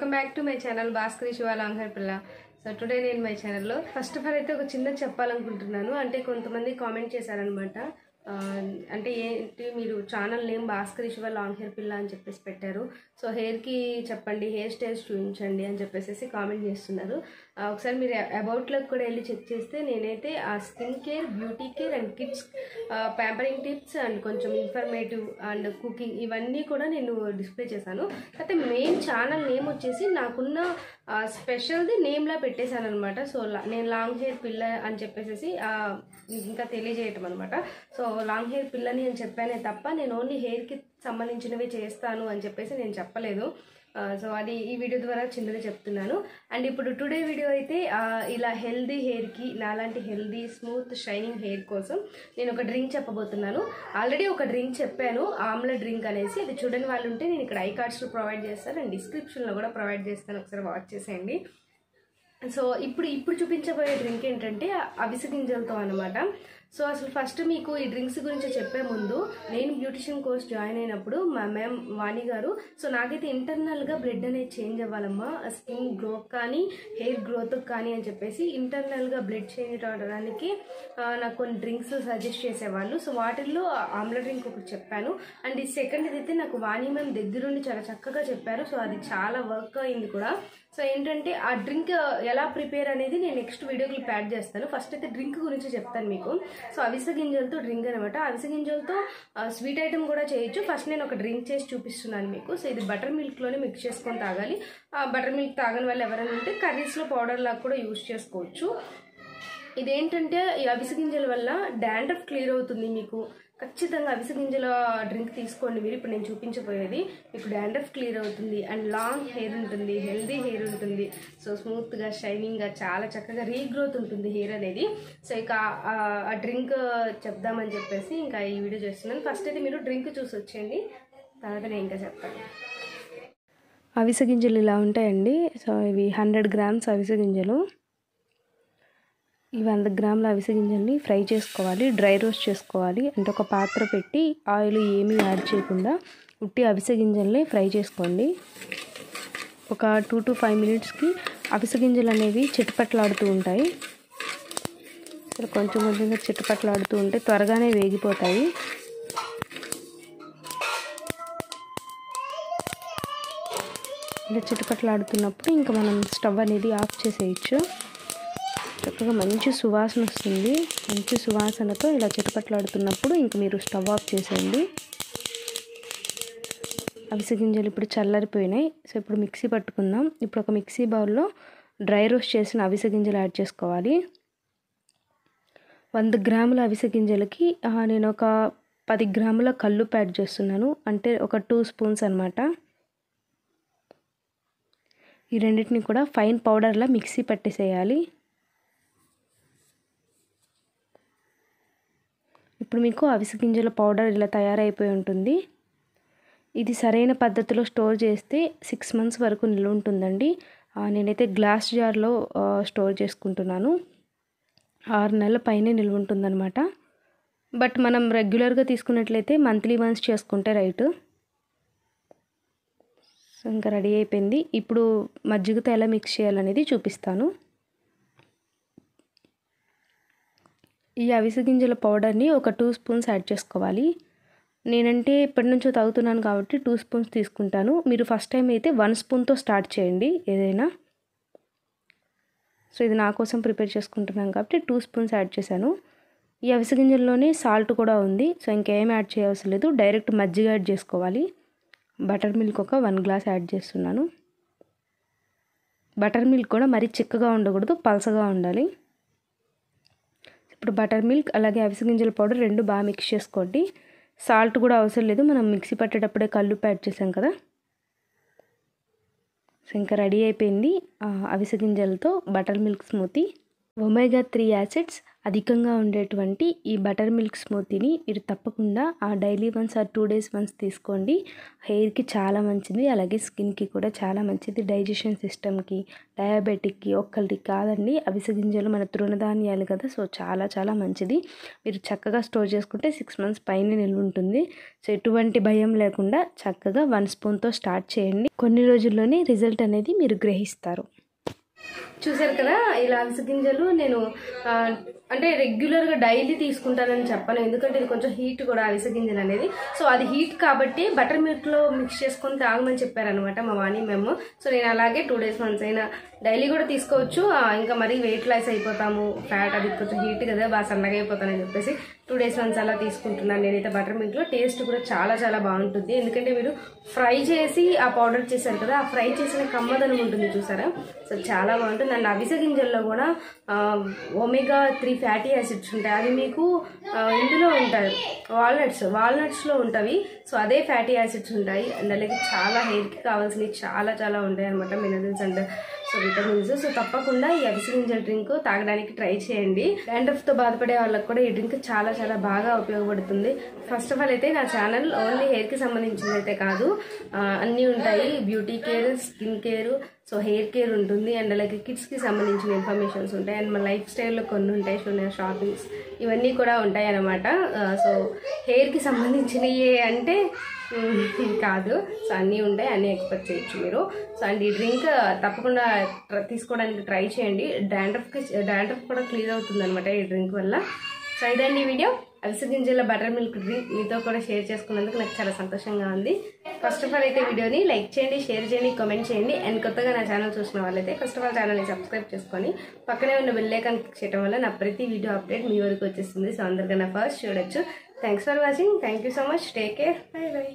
Welcome back to my channel Bhaskari Siva long పిల్ల so today నేను my ఛానల్లో first of all అయితే ఒక చిన్న చెప్పాలనుకుంటున్నాను. అంటే కొంతమంది కామెంట్ చేశారనమాట. అంటే ఏంటి మీరు channel name Bhaskari Siva long hair పిల్ల అని చెప్పేసి పెట్టారు. సో హెయిర్కి చెప్పండి హెయిర్ స్టైల్స్ చూపించండి అని చెప్పేసి కామెంట్ చేస్తున్నారు. ఒకసారి మీరు అబౌట్లోకి కూడా వెళ్ళి చెక్ చేస్తే నేనైతే ఆ skin care beauty care and kids pampering tips and కొంచెం ఇన్ఫర్మేటివ్ అండ్ కుకింగ్ ఇవన్నీ కూడా నేను డిస్ప్లే చేశాను. అయితే మెయిన్ ఛానల్ నేమ్ వచ్చేసి నాకున్న స్పెషల్ది నేమ్లా పెట్టేశాను అనమాట సో లా- నేను లాంగ్ హెయిర్ పిల్ల అని చెప్పేసి ఇంకా తెలియజేయటం అనమాట సో లాంగ్ హెయిర్ పిల్లని అని చెప్పానే తప్ప నేను ఓన్లీ హెయిర్కి సంబంధించినవి చేస్తాను అని చెప్పేసి నేను చెప్పలేదు. సో అది ఈ వీడియో ద్వారా చిన్నది చెప్తున్నాను. అండ్ ఇప్పుడు టుడే వీడియో అయితే ఇలా హెల్దీ హెయిర్కి నాలాంటి హెల్దీ స్మూత్ షైనింగ్ హెయిర్ కోసం నేను ఒక డ్రింక్ చెప్పబోతున్నాను. ఆల్రెడీ ఒక డ్రింక్ చెప్పాను ఆమ్ల డ్రింక్ అనేసి. అది చూడని వాళ్ళు ఉంటే నేను ఇక్కడ ఐ కార్డ్స్లో ప్రొవైడ్ చేస్తాను అండ్ డిస్క్రిప్షన్లో కూడా ప్రొవైడ్ చేస్తాను. ఒకసారి వాచ్ చేసేయండి. సో ఇప్పుడు ఇప్పుడు చూపించబోయే డ్రింక్ ఏంటంటే అవిసె గింజలతో అనమాట సో అసలు ఫస్ట్ మీకు ఈ డ్రింక్స్ గురించి చెప్పే ముందు నేను బ్యూటిషియన్ కోర్స్ జాయిన్ అయినప్పుడు మా మ్యామ్ వాణి గారు సో నాకైతే ఇంటర్నల్గా బ్లడ్ అనేది చేంజ్ అవ్వాలమ్మా. స్కిన్ గ్రోత్ కానీ హెయిర్ గ్రోత్ కానీ అని చెప్పేసి ఇంటర్నల్గా బ్లడ్ చేంజ్ అవడానికి నాకు కొన్ని డ్రింక్స్ సజెస్ట్ చేసేవాళ్ళు. సో వాటిల్లో ఆమ్ల డ్రింక్ ఒకటి చెప్పాను. అండ్ ఈ సెకండ్ అయితే నాకు వాణి మ్యామ్ దగ్గరుండి చాలా చక్కగా చెప్పారు. సో అది చాలా వర్క్ అయింది కూడా. సో ఏంటంటే ఆ డ్రింక్ ఎలా ప్రిపేర్ అనేది నేను నెక్స్ట్ వీడియో క్లిప్ యాడ్ చేస్తాను. ఫస్ట్ అయితే డ్రింక్ గురించి చెప్తాను మీకు. సో అవిసె గింజలతో డ్రింక్ అనమాట అవిసె గింజలతో స్వీట్ ఐటమ్ కూడా చేయొచ్చు. ఫస్ట్ నేను ఒక డ్రింక్ చేసి చూపిస్తున్నాను మీకు. సో ఇది బటర్ మిల్క్లోనే మిక్స్ చేసుకొని తాగాలి. బటర్ మిల్క్ తాగని వాళ్ళు ఎవరైనా ఉంటే కర్రీస్లో పౌడర్ లాగా కూడా యూస్ చేసుకోవచ్చు. ఇదేంటంటే ఈ అవిసె గింజల వల్ల డాండ్రఫ్ క్లియర్ అవుతుంది మీకు. ఖచ్చితంగా అవిసె గింజల డ్రింక్ తీసుకోండి మీరు. ఇప్పుడు నేను చూపించబోయేది మీకు డాండ్రఫ్ క్లియర్ అవుతుంది అండ్ లాంగ్ హెయిర్ ఉంటుంది హెల్దీ హెయిర్ ఉంటుంది. సో స్మూత్గా షైనింగ్గా చాలా చక్కగా రీగ్రోత్ ఉంటుంది హెయిర్ అనేది. సో ఇక ఆ- డ్రింక్ చెప్దామని చెప్పేసి ఇంకా ఈ వీడియో చేస్తున్నాను. ఫస్ట్ అయితే మీరు డ్రింక్ చూసి వచ్చేయండి. తర్వాత నేను ఇంకా చెప్తాను. అవిసె గింజలు ఇలా ఉంటాయండి. సో ఇవి హండ్రెడ్ గ్రామ్స్ అవిసె గింజలు ఈ వంద గ్రాముల అవిసె గింజల్ని ఫ్రై చేసుకోవాలి డ్రై రోస్ట్ చేసుకోవాలి. అంటే ఒక పాత్ర పెట్టి ఆయిల్ ఏమీ యాడ్ చేయకుండా ఉట్టి అవిసె గింజల్ని ఫ్రై చేసుకోండి. ఒక టూ టు ఫైవ్ మినిట్స్కి అవిసె గింజలు అనేవి చిటపట్లాడుతూ ఉంటాయి. కొంచెం కొంచెంగా చిటపట్లాడుతూ ఉంటే త్వరగానే వేగిపోతాయి. ఇలా చిటపట్లాడుతున్నప్పుడు ఇంకా మనం స్టవ్ అనేది ఆఫ్ చేసేయచ్చు. చక్కగా మంచి సువాసన వస్తుంది. మంచి సువాసనతో ఇలా చిటపట్లాడుతున్నప్పుడు ఇంక మీరు స్టవ్ ఆఫ్ చేసేయండి. అవిసె గింజలు ఇప్పుడు చల్లరిపోయినాయి. సో ఇప్పుడు మిక్సీ పట్టుకుందాం. ఇప్పుడు ఒక మిక్సీ బౌల్లో డ్రై రోస్ట్ చేసిన అవిసె గింజలు యాడ్ చేసుకోవాలి. వంద గ్రాముల అవిసె గింజలకి నేను ఒక పది గ్రాముల కల్లు యాడ్ చేస్తున్నాను. అంటే ఒక టూ స్పూన్స్ అనమాట ఈ రెండింటిని కూడా ఫైన్ పౌడర్లా మిక్సీ పట్టేసేయాలి. ఇప్పుడు మీకు అవిసె గింజల పౌడర్ ఇలా తయారైపోయి ఉంటుంది. ఇది సరైన పద్ధతిలో స్టోర్ చేస్తే సిక్స్ మంత్స్ వరకు నిల్వ ఉంటుందండి. నేనైతే గ్లాస్ జార్లో స్టోర్ చేసుకుంటున్నాను. ఆరు నెలల పైనే నిల్వ ఉంటుందన్నమాట. బట్ మనం రెగ్యులర్గా తీసుకున్నట్లయితే మంత్లీ వన్స్ చేసుకుంటే రైట్. సో ఇంకా రెడీ అయిపోయింది. ఇప్పుడు మజ్జిగతో ఎలా మిక్స్ చేయాలనేది చూపిస్తాను. ఈ అవిసె గింజల పౌడర్ని ఒక టూ స్పూన్స్ యాడ్ చేసుకోవాలి. నేనంటే ఎప్పటి నుంచో తాగుతున్నాను కాబట్టి టూ స్పూన్స్ తీసుకుంటాను. మీరు ఫస్ట్ టైం అయితే వన్ స్పూన్తో స్టార్ట్ చేయండి ఏదైనా. సో ఇది నా కోసం ప్రిపేర్ చేసుకుంటున్నాను కాబట్టి టూ స్పూన్స్ యాడ్ చేశాను. ఈ అవిసె గింజల్లోనే సాల్ట్ కూడా ఉంది. సో ఇంకేం యాడ్ చేయవసరం లేదు. డైరెక్ట్ మజ్జిగ యాడ్ చేసుకోవాలి. బటర్ మిల్క్ ఒక వన్ గ్లాస్ యాడ్ చేస్తున్నాను. బటర్ మిల్క్ కూడా మరీ చిక్కగా ఉండకూడదు పలసగా ఉండాలి. ఇప్పుడు బటర్ మిల్క్ అలాగే అవిసె గింజల పౌడర్ రెండు బాగా మిక్స్ చేసుకోండి. సాల్ట్ కూడా అవసరం లేదు మనం మిక్సీ పట్టేటప్పుడే కళ్ళు యాడ్ చేసాం కదా. సో ఇంకా రెడీ అయిపోయింది అవిసె గింజలతో butter milk smoothie. Omega three acids అధికంగా ఉండేటువంటి ఈ బటర్ మిల్క్ స్మూతీని మీరు తప్పకుండా ఆ daily once or two days once తీసుకోండి. హెయిర్కి చాలా మంచిది అలాగే స్కిన్కి కూడా చాలా మంచిది. డైజెషన్ సిస్టమ్కి డయాబెటిక్కి ఒక్కరికి కాదండి. అవిసె గింజలు మన తృణధాన్యాలు కదా సో చాలా చాలా మంచిది. మీరు చక్కగా స్టోర్ చేసుకుంటే సిక్స్ మంత్స్ పైన నిల్వ ఉంటుంది. సో ఎటువంటి భయం లేకుండా చక్కగా వన్ స్పూన్తో స్టార్ట్ చేయండి. కొన్ని రోజుల్లోనే రిజల్ట్ అనేది మీరు గ్రహిస్తారు. చూసారు కదా ఇలా అలస గింజలు నేను అంటే రెగ్యులర్గా డైలీ తీసుకుంటానని చెప్పను. ఎందుకంటే ఇది కొంచెం హీట్ కూడా అవిసగింజలు అనేది సో అది హీట్ కాబట్టి బటర్ మిల్క్లో మిక్స్ చేసుకొని తాగమని చెప్పారనమాట మా వాణి మేము సో నేను అలాగే టూ డేస్ వన్స్ అయినా డైలీ కూడా తీసుకోవచ్చు. ఇంకా మరీ వెయిట్ లాస్ అయిపోతాము. ఫ్యాట్ అది కొంచెం హీట్ కదా బాగా సన్నగా అయిపోతానని చెప్పేసి టూ డేస్ వన్స్ అలా తీసుకుంటున్నాను నేనైతే బటర్ మిల్క్లో టేస్ట్ కూడా చాలా చాలా బాగుంటుంది. ఎందుకంటే మీరు ఫ్రై చేసి ఆ పౌడర్ చేశారు కదా ఆ ఫ్రై చేసిన కమ్మదనం ఉంటుంది చూసారా? సో చాలా బాగుంటుంది. అండ్ అవిసె గింజల్లో కూడా ఒమేగా త్రీ ఫ్యాటీ యాసిడ్స్ ఉంటాయి. అవి మీకు ఇందులో ఉంటాయి. వాల్నట్స్ వాల్నట్స్లో ఉంటాయి సో అదే ఫ్యాటీ యాసిడ్స్ ఉంటాయి. అండ్ అలాగే చాలా హెయిర్కి కావాల్సినవి చాలా చాలా ఉంటాయి అనమాట minerals and so vitamins so తప్పకుండా ఈ అవిసి గింజల డ్రింక్ తాగడానికి ట్రై చేయండి. డాండ్రఫ్తో బాధపడే వాళ్ళకి కూడా ఈ డ్రింక్ చాలా చాలా బాగా ఉపయోగపడుతుంది. ఫస్ట్ ఆఫ్ ఆల్ అయితే నా ఛానల్ ఓన్లీ హెయిర్కి సంబంధించింది అయితే కాదు. అన్నీ ఉంటాయి. Beauty care skin care so hair care ఉంటుంది అండ్ అలాగే కిడ్స్కి సంబంధించిన ఇన్ఫర్మేషన్స్ ఉంటాయి అండ్ మన లైఫ్ స్టైల్లో కొన్ని ఉంటాయి సో షాపింగ్స్. ఇవన్నీ కూడా ఉంటాయి అన్నమాట సో హెయిర్కి సంబంధించినవి అంటే కాదు. సో అన్నీ ఉంటాయి అన్నీ ఎక్స్పెక్ట్ చేయొచ్చు మీరు. సో అండ్ ఈ డ్రింక్ తప్పకుండా తీసుకోవడానికి ట్రై చేయండి. డాండ్రఫ్కి డాండ్రఫ్ కూడా క్లియర్ అవుతుంది అనమాట ఈ డ్రింక్ వల్ల. సో ఇదండి వీడియో అవిసె గింజల బటర్ మిల్క్ డ్రింక్ మీతో కూడా షేర్ చేసుకున్నందుకు నాకు చాలా సంతోషంగా ఉంది. ఫస్ట్ ఆఫ్ ఆల్ అయితే వీడియోని లైక్ చేయండి షేర్ చేయండి కామెంట్ చేయండి. అండ్ కొత్తగా నా ఛానల్ చూసిన వాళ్ళైతే ఫస్ట్ ఆఫ్ ఆల్ ఛానల్ని సబ్స్క్రైబ్ చేసుకొని పక్కనే ఉన్న బెల్ క్లిక్ చేయడం వల్ల నా ప్రతి వీడియో అప్డేట్ మీ వరకు వచ్చేస్తుంది. సో అందరికీ నా ఫస్ట్ చూడొచ్చు. Thanks for watching thank you so much take care bye bye